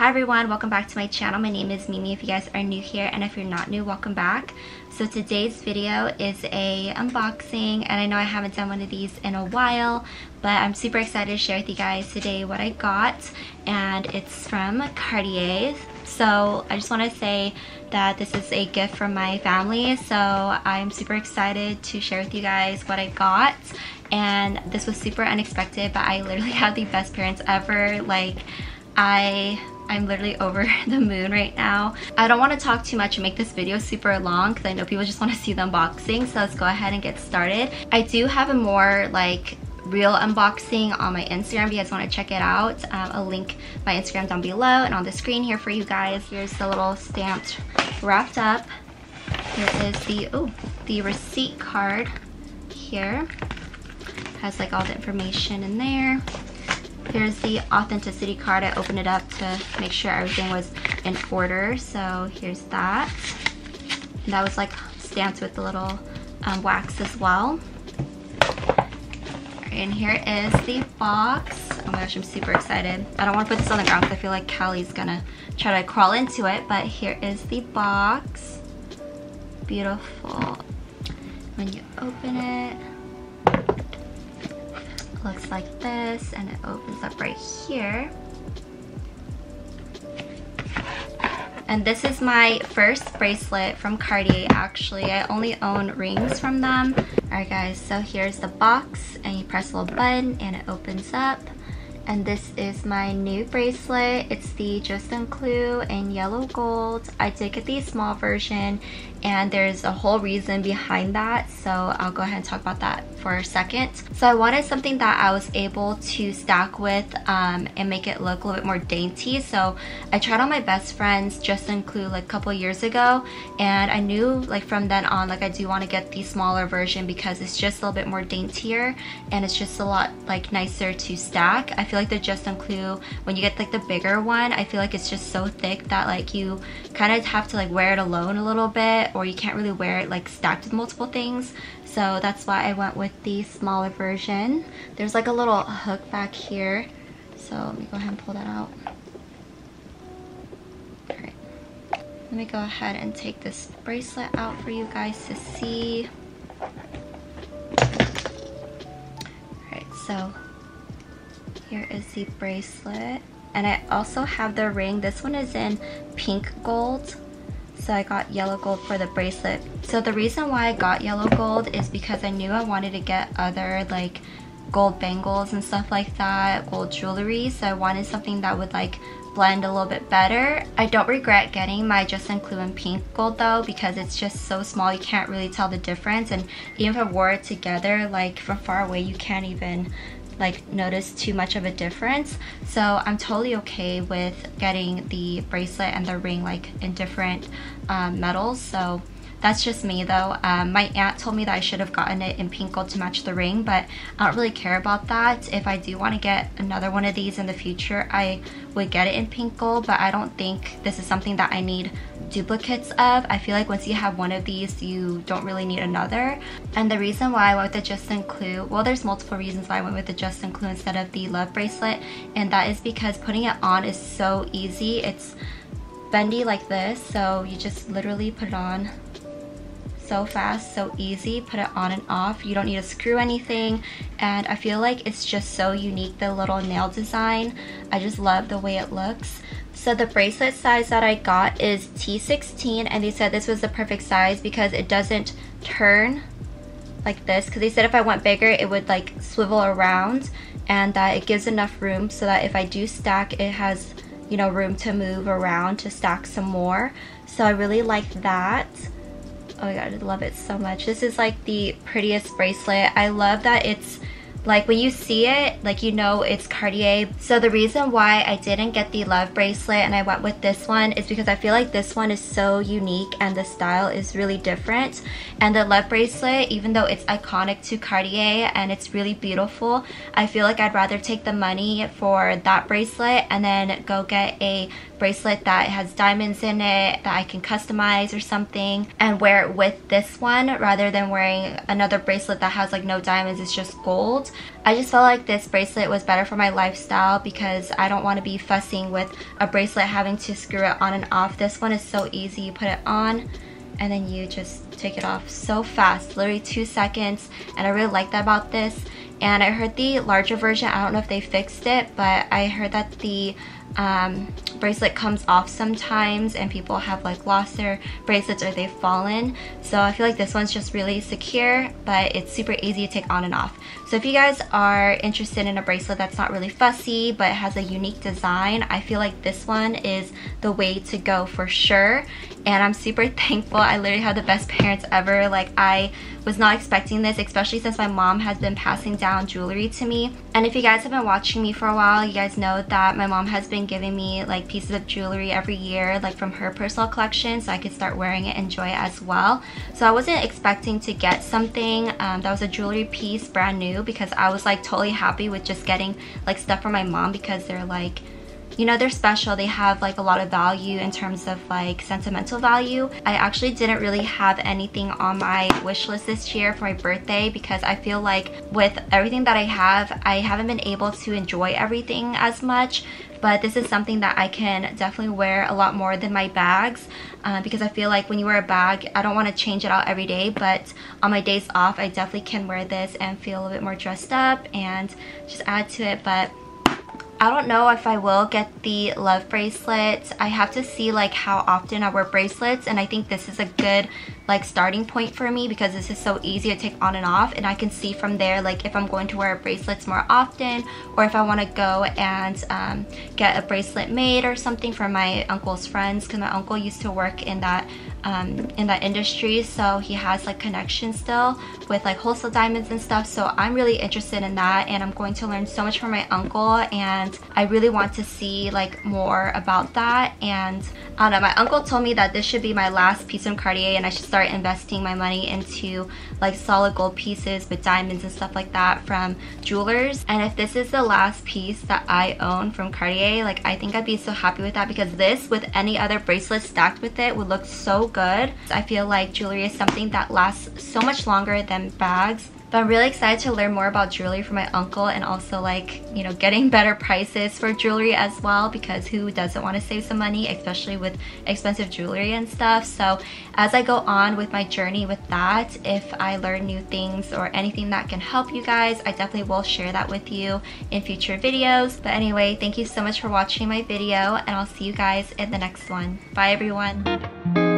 Hi everyone, welcome back to my channel. My name is Mimi if you guys are new here and if you're not new, welcome back. So today's video is a unboxing and I know I haven't done one of these in a while but I'm super excited to share with you guys today what I got and it's from Cartier. So I just want to say that this is a gift from my family so I'm super excited to share with you guys what I got and this was super unexpected but I literally have the best parents ever like I I'm literally over the moon right now. I don't want to talk too much and make this video super long because I know people just want to see the unboxing. So let's go ahead and get started. I do have a more like real unboxing on my Instagram if you guys want to check it out. Um, I'll link my Instagram down below and on the screen here for you guys. Here's the little stamped wrapped up. Here is the, oh, the receipt card here. Has like all the information in there. Here's the authenticity card. I opened it up to make sure everything was in order. So here's that. And that was like stamped with the little um, wax as well. And here is the box. Oh my gosh, I'm super excited. I don't want to put this on the ground because I feel like Callie's gonna try to crawl into it. But here is the box. Beautiful. When you open it, looks like this and it opens up right here. And this is my first bracelet from Cartier actually. I only own rings from them. Alright guys, so here's the box and you press a little button and it opens up. And this is my new bracelet. It's the Juste un Clou in yellow gold. I did get the small version and there's a whole reason behind that so I'll go ahead and talk about that for a second. So I wanted something that I was able to stack with um, and make it look a little bit more dainty so I tried on my best friend's Juste un Clou like a couple years ago and I knew like from then on like I do want to get the smaller version because it's just a little bit more daintier and it's just a lot like nicer to stack. I feel like the Juste un Clou when you get like the bigger one I feel like it's just so thick that like you kind of have to like wear it alone a little bit or you can't really wear it like stacked with multiple things. So that's why I went with the smaller version. There's like a little hook back here. So let me go ahead and pull that out. Let me go ahead and take this bracelet out for you guys to see. Alright, so here is the bracelet. And I also have the ring. This one is in pink gold so I got yellow gold for the bracelet. So the reason why I got yellow gold is because I knew I wanted to get other like gold bangles and stuff like that, gold jewelry. So I wanted something that would like blend a little bit better. I don't regret getting my Juste un Clou in pink gold though because it's just so small you can't really tell the difference and even if I wore it together like from far away you can't even like notice too much of a difference. So I'm totally okay with getting the bracelet and the ring like in different um, metals. So that's just me though. Um, my aunt told me that I should have gotten it in pink gold to match the ring, but I don't really care about that. If I do want to get another one of these in the future, I would get it in pink gold, but I don't think this is something that I need duplicates of. I feel like once you have one of these, you don't really need another. And the reason why I went with the Juste un Clou, well, there's multiple reasons why I went with the Juste un Clou instead of the Love bracelet, and that is because putting it on is so easy. It's bendy like this, so you just literally put it on so fast, so easy. Put it on and off. You don't need to screw anything. And I feel like it's just so unique, the little nail design. I just love the way it looks. So the bracelet size that I got is T16 and they said this was the perfect size because it doesn't turn like this because they said if I went bigger it would like swivel around and that it gives enough room so that if I do stack it has you know room to move around to stack some more so I really like that oh my god I love it so much. This is like the prettiest bracelet. I love that it's like when you see it like you know it's Cartier. So the reason why I didn't get the love bracelet and I went with this one is because I feel like this one is so unique and the style is really different. And the love bracelet even though it's iconic to Cartier and it's really beautiful I feel like I'd rather take the money for that bracelet and then go get a bracelet that has diamonds in it that I can customize or something and wear it with this one rather than wearing another bracelet that has like no diamonds. It's just gold I just felt like this bracelet was better for my lifestyle because I don't want to be fussing with a bracelet having to screw it on and off. This one is so easy. You put it on and then you just take it off so fast, literally two seconds. And I really like that about this. And I heard the larger version, I don't know if they fixed it, but I heard that the um, bracelet comes off sometimes and people have like lost their bracelets or they've fallen. So I feel like this one's just really secure, but it's super easy to take on and off. So if you guys are interested in a bracelet that's not really fussy, but has a unique design, I feel like this one is the way to go for sure. And I'm super thankful. I literally have the best parents ever. Like I was not expecting this, especially since my mom has been passing down jewelry to me. And if you guys have been watching me for a while, you guys know that my mom has been giving me like pieces of jewelry every year, like from her personal collection, so I could start wearing it and enjoy it as well. So I wasn't expecting to get something um, that was a jewelry piece brand new because I was like totally happy with just getting like stuff from my mom because they're like you know they're special. They have like a lot of value in terms of like sentimental value. I actually didn't really have anything on my wish list this year for my birthday because i feel like with everything that i have i haven't been able to enjoy everything as much. But this is something that I can definitely wear a lot more than my bags uh, because I feel like when you wear a bag I don't want to change it out every day but on my days off I definitely can wear this and feel a bit more dressed up and just add to it. But I don't know if I will get the love bracelet. I have to see like how often I wear bracelets and I think this is a good like starting point for me because this is so easy to take on and off. And I can see from there like if I'm going to wear bracelets more often or if I want to go and um, get a bracelet made or something for my uncle's friends because my uncle used to work in that um, in that industry. So he has like connections still with like wholesale diamonds and stuff. So I'm really interested in that and I'm going to learn so much from my uncle. And I really want to see like more about that. And I don't know my uncle told me that this should be my last piece from Cartier and I should start investing my money into like solid gold pieces with diamonds and stuff like that from jewelers and if this is the last piece that I own from Cartier like I think I'd be so happy with that because this with any other bracelet stacked with it would look so good. I feel like jewelry is something that lasts so much longer than bags. But I'm really excited to learn more about jewelry from my uncle and also like, you know, getting better prices for jewelry as well because who doesn't want to save some money, especially with expensive jewelry and stuff. So as I go on with my journey with that, if I learn new things or anything that can help you guys, I definitely will share that with you in future videos. But anyway, thank you so much for watching my video and I'll see you guys in the next one. Bye everyone.